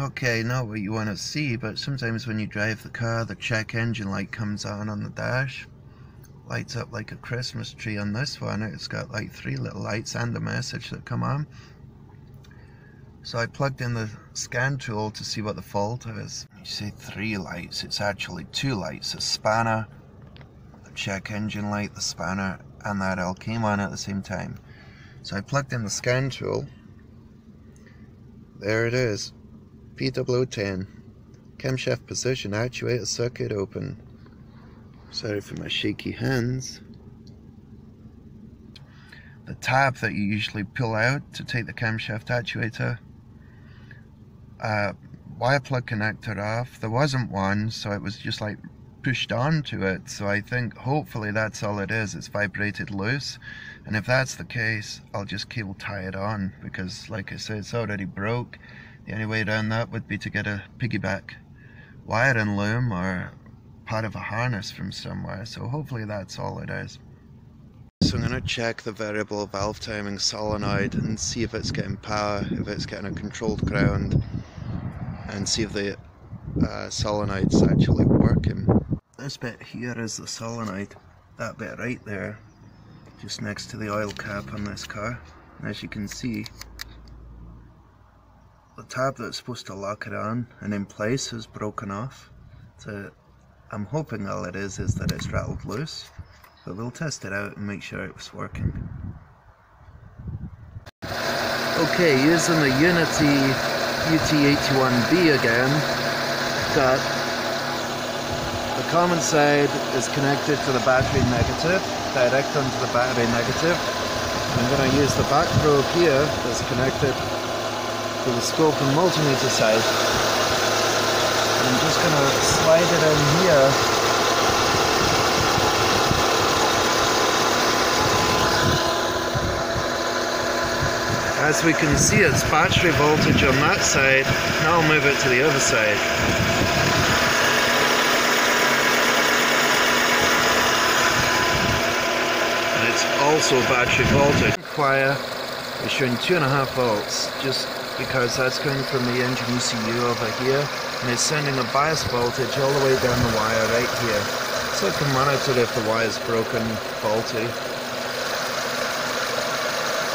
Okay, not what you want to see, but sometimes when you drive the car, the check engine light comes on on the dash. Lights up like a Christmas tree on this one. It's got like three little lights and a message that come on. So I plugged in the scan tool to see what the fault is. You see three lights, it's actually two lights. A spanner, the check engine light, the spanner, and that all came on at the same time. So I plugged in the scan tool. There it is. P0010. Camshaft position actuator circuit open. Sorry for my shaky hands. The tab that you usually pull out to take the camshaft actuator uh, wire plug connector off. There wasn't one, so it was just like pushed onto it. So I think hopefully that's all it is. It's vibrated loose. And if that's the case, I'll just cable tie it on because like I said, it's already broke. The only way around that would be to get a piggyback wiring loom or part of a harness from somewhere. So hopefully that's all it is. So I'm going to check the variable valve timing solenoid and see if it's getting power, if it's getting a controlled ground and see if the uh, solenoid's actually working. This bit here is the solenoid, that bit right there, just next to the oil cap on this car. And as you can see, the tab that's supposed to lock it on and in place is broken off. So I'm hoping all it is is that it's rattled loose, but we'll test it out and make sure it's working. Okay, using the Uni-T UT81B again. Got the common side is connected to the battery negative, direct onto the battery negative. I'm going to use the back probe here that's connected to the scope and multimeter side. And I'm just to slide it in here As we can see it's battery voltage on that side, now I'll move it to the other side. And it's also battery voltage. Wire is showing 2.5 volts, just because that's going from the engine ECU over here, and it's sending a bias voltage all the way down the wire right here. So I can monitor if the wire is broken, faulty,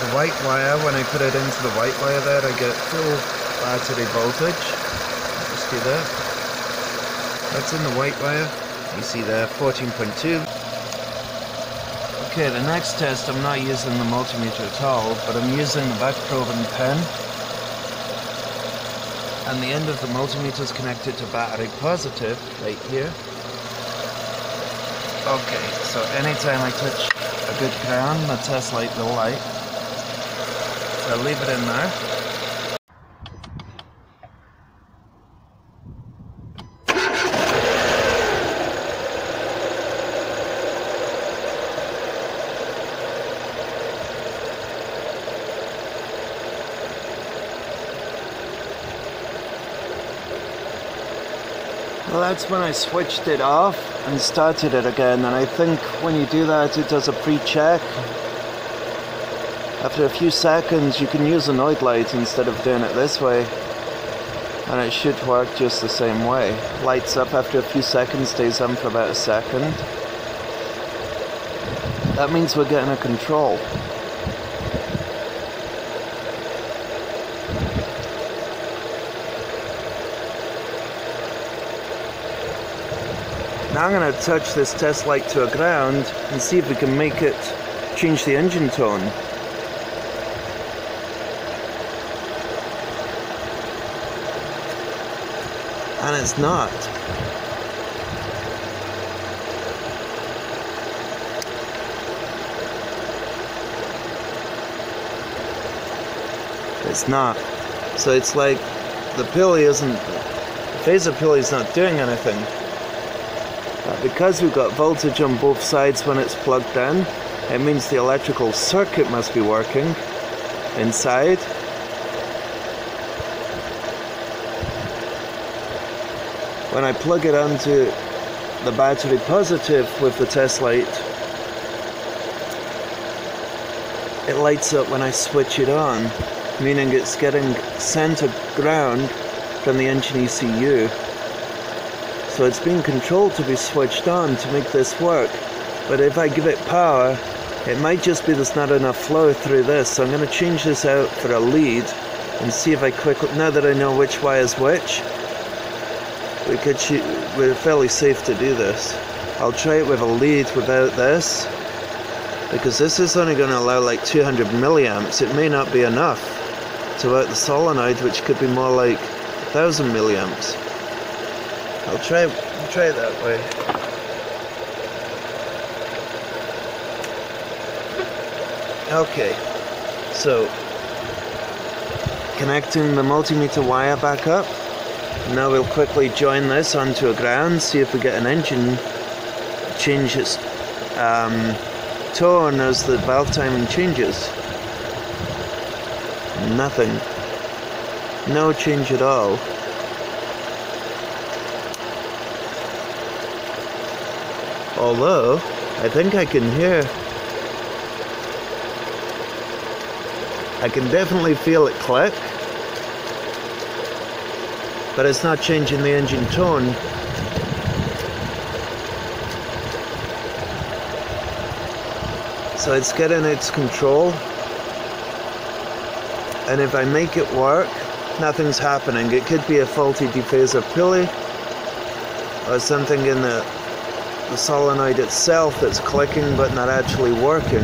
the white wire, when I put it into the white wire there, I get full battery voltage. You see that? That's in the white wire. You see there, 14.2. Okay, the next test, I'm not using the multimeter at all, but I'm using the back probe and pen. And the end of the multimeter is connected to battery positive, right here. Okay, so anytime I touch a good ground, the test light will light. So leave it in there. That's when I switched it off and started it again. And I think when you do that, it does a pre-check after a few seconds you can use a night light instead of doing it this way and it should work just the same way. Lights up after a few seconds, stays on for about a second. That means we're getting a control. Now I'm going to touch this test light to a ground and see if we can make it change the engine tone. and it's not. It's not. So it's like the pulley isn't, the phaser is not doing anything. But because we've got voltage on both sides when it's plugged in, it means the electrical circuit must be working inside when I plug it onto the battery positive with the test light it lights up when I switch it on meaning it's getting center ground from the engine ECU. So it's being controlled to be switched on to make this work. But if I give it power, it might just be there's not enough flow through this. So I'm going to change this out for a lead and see if I quickly, now that I know which wire is which, we could shoot, we're fairly safe to do this. I'll try it with a lead without this because this is only going to allow like 200 milliamps. It may not be enough to work the solenoid, which could be more like 1000 milliamps. I'll try, I'll try it that way. Okay, so connecting the multimeter wire back up. Now we'll quickly join this onto a ground, see if we get an engine change its um, tone as the valve timing changes. Nothing. No change at all. Although, I think I can hear. I can definitely feel it click. But it's not changing the engine tone. So it's getting its control. And if I make it work, nothing's happening. It could be a faulty defaser pulley or something in the, the solenoid itself that's clicking but not actually working.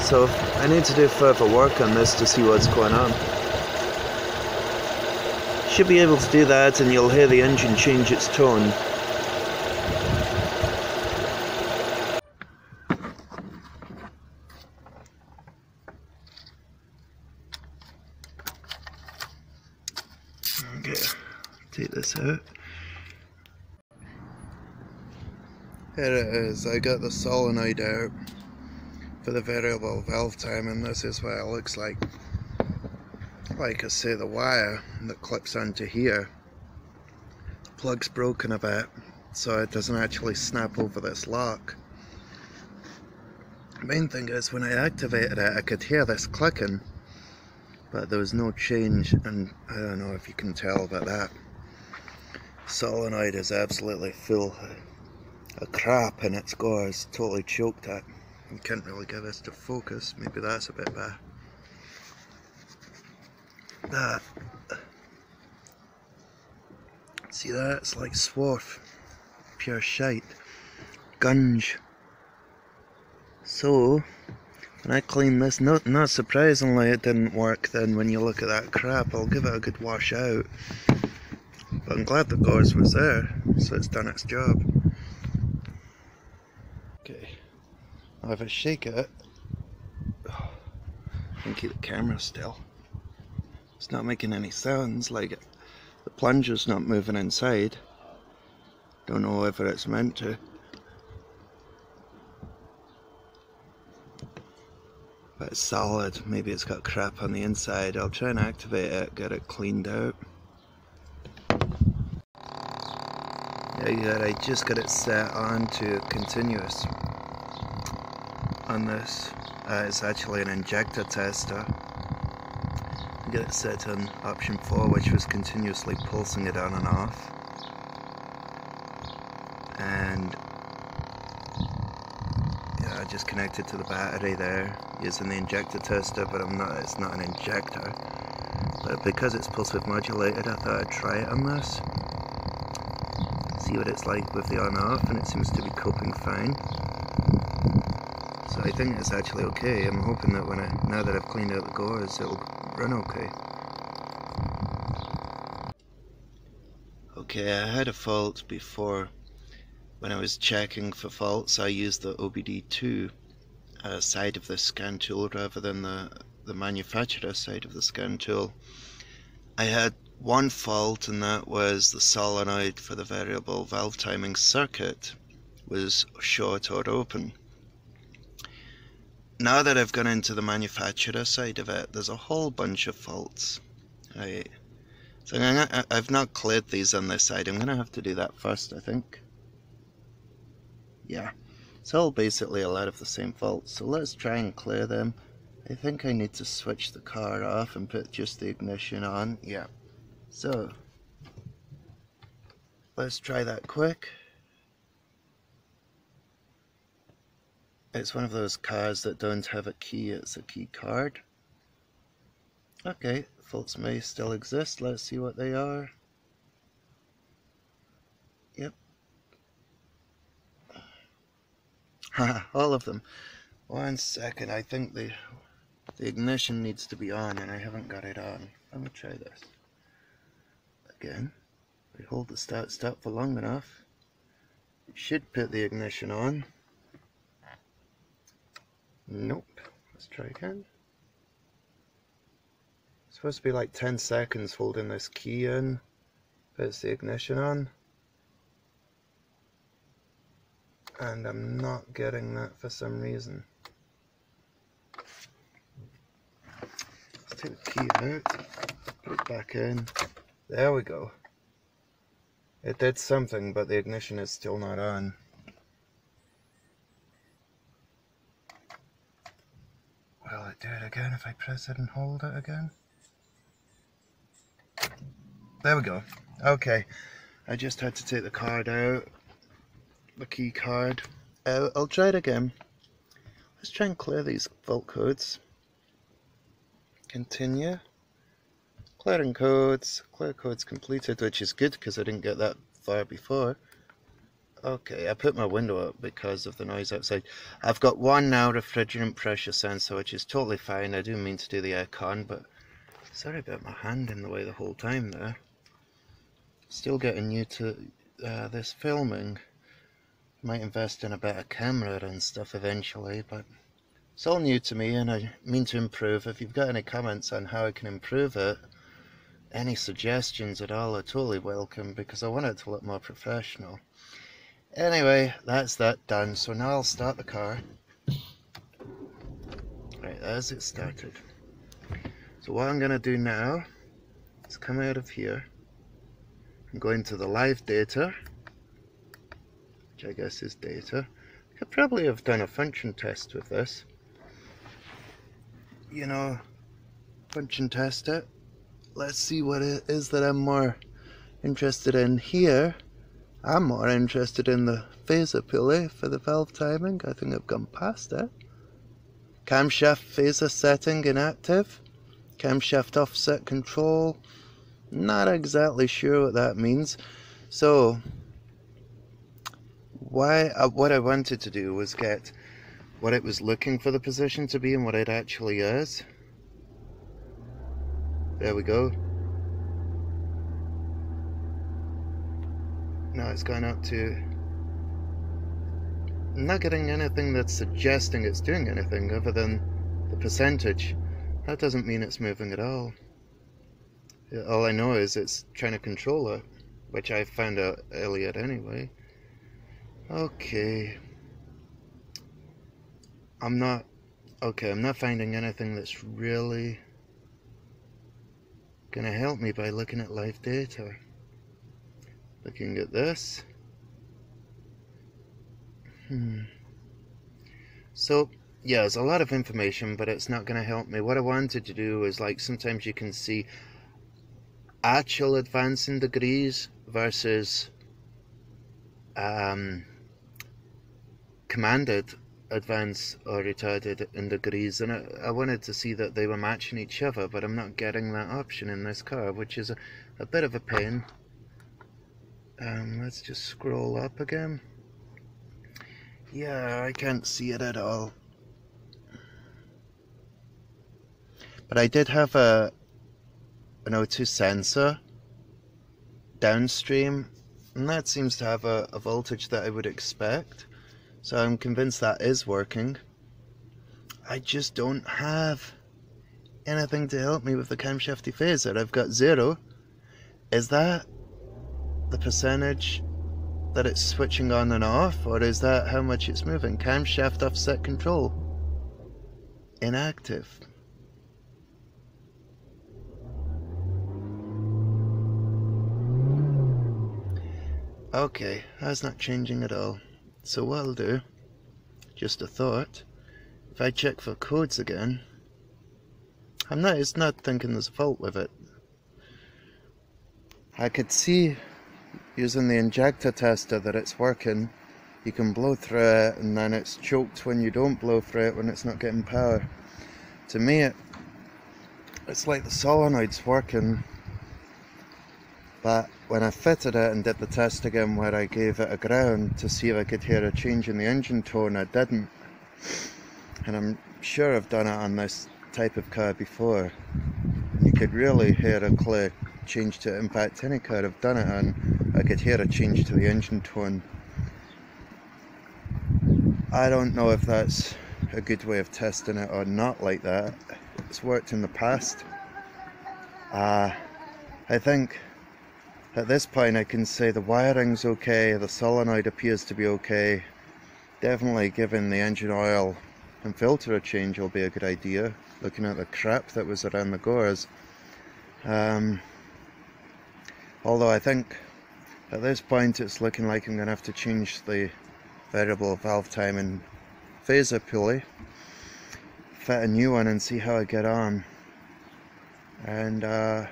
So I need to do further work on this to see what's going on. Should be able to do that and you'll hear the engine change its tone. Okay, take this out. Here it is, I got the solenoid out for the variable valve time and this is what it looks like. Like I say, the wire that clips onto here, plug's broken a bit so it doesn't actually snap over this lock. Main thing is when I activated it I could hear this clicking but there was no change and I don't know if you can tell but that solenoid is absolutely full of crap and its is totally choked at. You can't really get this to focus, maybe that's a bit bad. That see that? It's like swarf. Pure shite. Gunge. So when I clean this, not, not surprisingly it didn't work then when you look at that crap. I'll give it a good wash out. But I'm glad the gauze was there, so it's done its job. I shake it, can keep the camera still. It's not making any sounds, like the plunger's not moving inside. Don't know whether it's meant to. but it's solid. Maybe it's got crap on the inside. I'll try and activate it, get it cleaned out. Yeah, I just got it set on to continuous on this. Uh, it's actually an injector tester. I get it set on option 4 which was continuously pulsing it on and off. And yeah, I just connected to the battery there using the injector tester, but I'm not. It's not an injector. But because it's pulse width modulated, I thought I'd try it on this. See what it's like with the on-off, and it seems to be coping fine. I think it's actually okay. I'm hoping that when I, now that I've cleaned out the gauze, it'll run okay. Okay, I had a fault before. When I was checking for faults, I used the OBD2 uh, side of the scan tool rather than the, the manufacturer side of the scan tool. I had one fault and that was the solenoid for the variable valve timing circuit was short or open. Now that I've gone into the manufacturer side of it, there's a whole bunch of faults. Right. So gonna, I've not cleared these on this side. I'm going to have to do that first, I think. Yeah. It's all basically a lot of the same faults, so let's try and clear them. I think I need to switch the car off and put just the ignition on. Yeah. So, let's try that quick. It's one of those cars that don't have a key, it's a key card. Okay, faults may still exist. Let's see what they are. Yep. All of them. One second, I think the the ignition needs to be on and I haven't got it on. Let me try this. Again, we hold the start stop for long enough. It should put the ignition on. Nope. Let's try again. It's supposed to be like 10 seconds holding this key in. Puts the ignition on. And I'm not getting that for some reason. Let's take the key out, put it back in. There we go. It did something, but the ignition is still not on. Will it do it again if I press it and hold it again? There we go. Okay. I just had to take the card out. The key card. Uh, I'll try it again. Let's try and clear these fault codes. Continue. Clearing codes. Clear codes completed, which is good because I didn't get that far before. Okay, I put my window up because of the noise outside. I've got one now refrigerant pressure sensor, which is totally fine. I do mean to do the aircon, but sorry about my hand in the way the whole time there. Still getting new to uh, this filming. Might invest in a better camera and stuff eventually, but it's all new to me and I mean to improve. If you've got any comments on how I can improve it, any suggestions at all are totally welcome because I want it to look more professional. Anyway, that's that done. So now I'll start the car. Right, as it started. So what I'm going to do now is come out of here and go into the live data, which I guess is data. I could probably have done a function test with this. You know, function test it. Let's see what it is that I'm more interested in here. I'm more interested in the phaser pulley for the valve timing. I think I've gone past it. Camshaft phaser setting inactive. Camshaft offset control. Not exactly sure what that means. So, why uh, what I wanted to do was get what it was looking for the position to be and what it actually is. There we go. It's gone up to... I'm not getting anything that's suggesting it's doing anything other than the percentage. That doesn't mean it's moving at all. All I know is it's trying to control it, which I found out earlier anyway. Okay. I'm not... Okay, I'm not finding anything that's really gonna help me by looking at live data looking at this. Hmm. So yeah there's a lot of information but it's not going to help me. What I wanted to do is like sometimes you can see actual advancing degrees versus um, commanded advance or retarded in degrees and I, I, wanted to see that they were matching each other but I'm not getting that option in this car which is a, a bit of a pain um, let's just scroll up again. Yeah, I can't see it at all. But I did have a an O2 sensor downstream, and that seems to have a, a voltage that I would expect. So I'm convinced that is working. I just don't have anything to help me with the camshaft phaser. I've got zero. Is that the percentage that it's switching on and off, or is that how much it's moving? Camshaft offset control. Inactive. Okay, that's not changing at all. So what I'll do, just a thought, if I check for codes again, I'm not, it's not thinking there's a fault with it. I could see using the injector tester that it's working you can blow through it and then it's choked when you don't blow through it when it's not getting power. To me it, it's like the solenoid's working but when I fitted it and did the test again where I gave it a ground to see if I could hear a change in the engine tone I didn't. And I'm sure I've done it on this type of car before. You could really hear a clear change to impact any car I've done it on. I could hear a change to the engine tone. I don't know if that's a good way of testing it or not like that. It's worked in the past. Uh, I think at this point I can say the wiring's okay the solenoid appears to be okay. Definitely giving the engine oil and filter a change will be a good idea. Looking at the crap that was around the gauze um, although I think at this point it's looking like I'm going to have to change the variable valve time and phaser pulley fit a new one and see how I get on. And uh,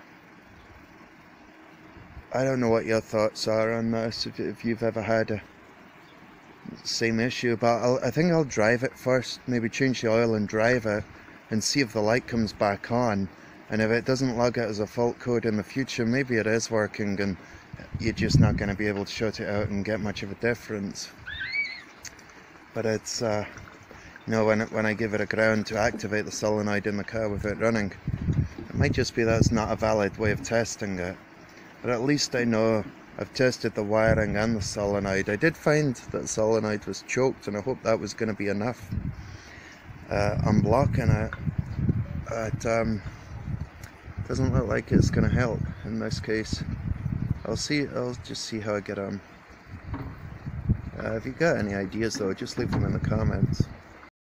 I don't know what your thoughts are on this if, if you've ever had a same issue but I'll, I think I'll drive it first maybe change the oil and drive it and see if the light comes back on and if it doesn't log it as a fault code in the future maybe it is working and you're just not going to be able to shut it out and get much of a difference. But it's uh, you know when, when I give it a ground to activate the solenoid in the car with it running it might just be that's not a valid way of testing it. But at least I know I've tested the wiring and the solenoid. I did find that solenoid was choked and I hope that was going to be enough uh, unblocking it. But um, doesn't look like it's going to help in this case. I'll see I'll just see how I get on. Uh, if you got any ideas though? Just leave them in the comments